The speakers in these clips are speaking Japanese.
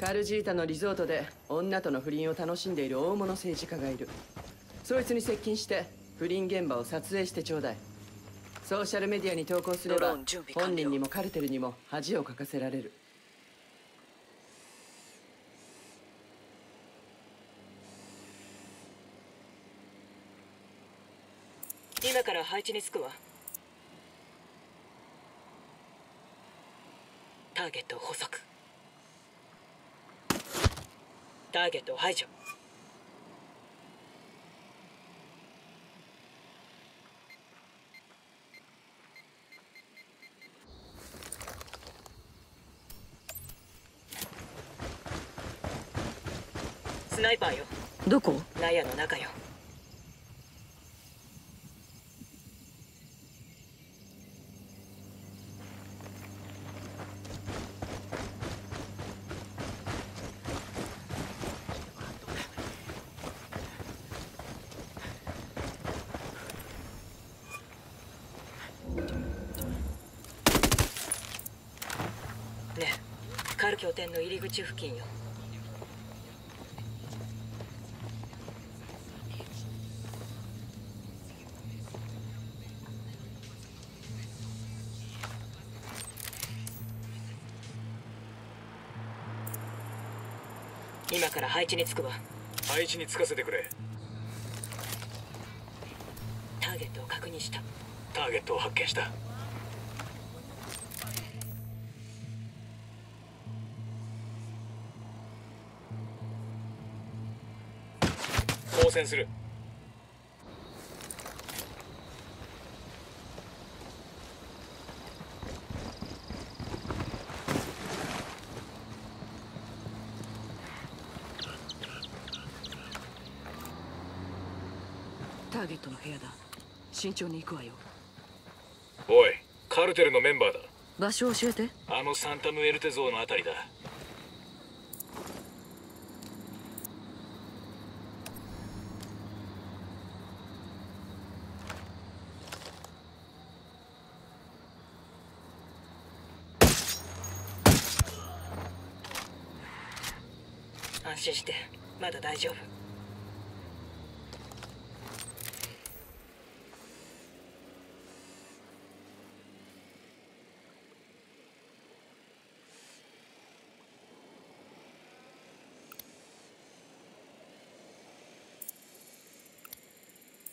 カルジータのリゾートで女との不倫を楽しんでいる大物政治家がいる。そいつに接近して不倫現場を撮影してちょうだい。ソーシャルメディアに投稿すれば本人にもカルテルにも恥をかかせられる。今から配置につくわ。ターゲットを捕捉ターゲットを排除。スナイパーよ。どこ？納屋の中よねえカル拠点の入り口付近よ。今から配置につくわ。配置につかせてくれ。ターゲットを確認した。ターゲットを発見した光線する。ターゲットの部屋だ。慎重に行くわよ。おいカルテルのメンバーだ。場所教えて。あのサンタムエルテ像のあたりだ安心して。まだ大丈夫。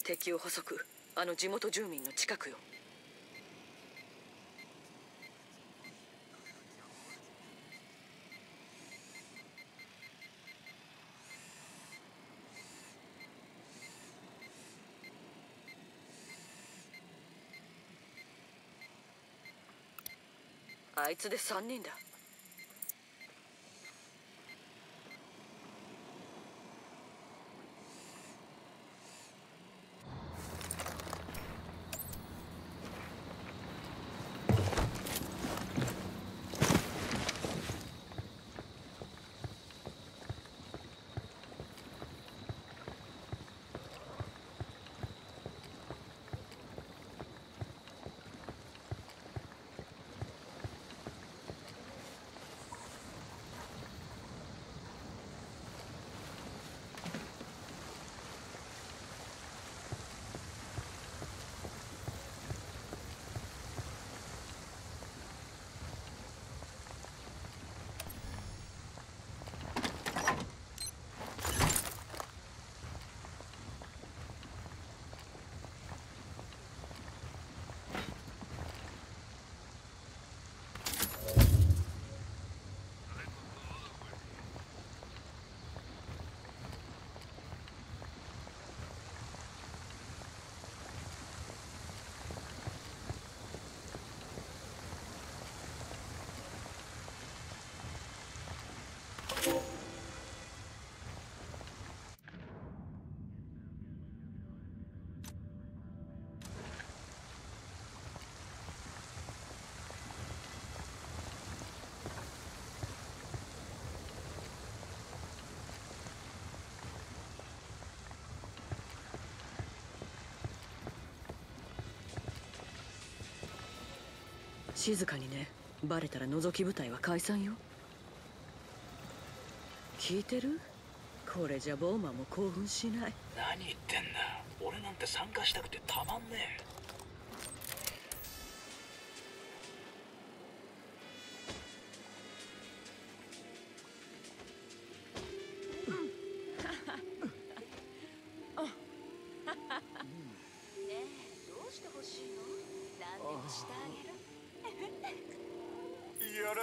敵を捕捉あの地元住民の近くよ。あいつで3人だ。静かにね。バレたら覗き部隊は解散よ。聞いてる？これじゃボーマンも興奮しない。何言ってんだ。俺なんて参加したくてたまんねえ。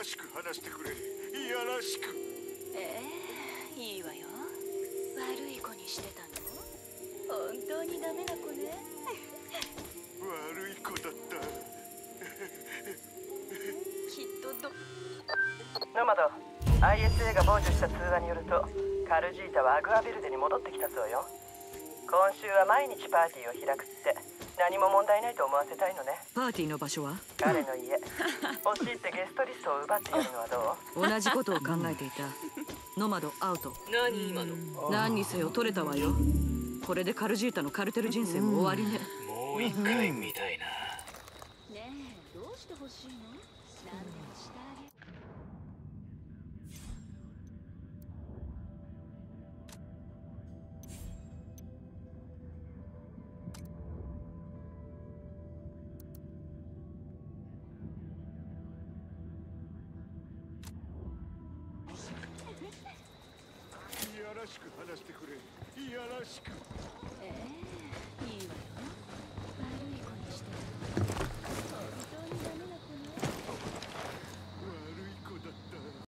らしく話してくれ。いやらしく。ええいいわよ。悪い子にしてたの？本当にダメな子ね。悪い子だった。きっとど。ノマド ISA が傍受した通話によるとカルジータはアグアビルデに戻ってきたそうよ。今週は毎日パーティーを開くって何も問題ないと思わせたいのね。パーティーの場所は？彼の家。欲しいってゲストリストを奪ってやるのはどう？同じことを考えていた。ノマドアウト。何今の？何にせよ取れたわよ。これでカルジータのカルテル人生も終わりね。えもう一回見たいな。ねえどうしてほしいの？何でもしてあげるいらしく話してくれ。いやらしく。ええいいわよ。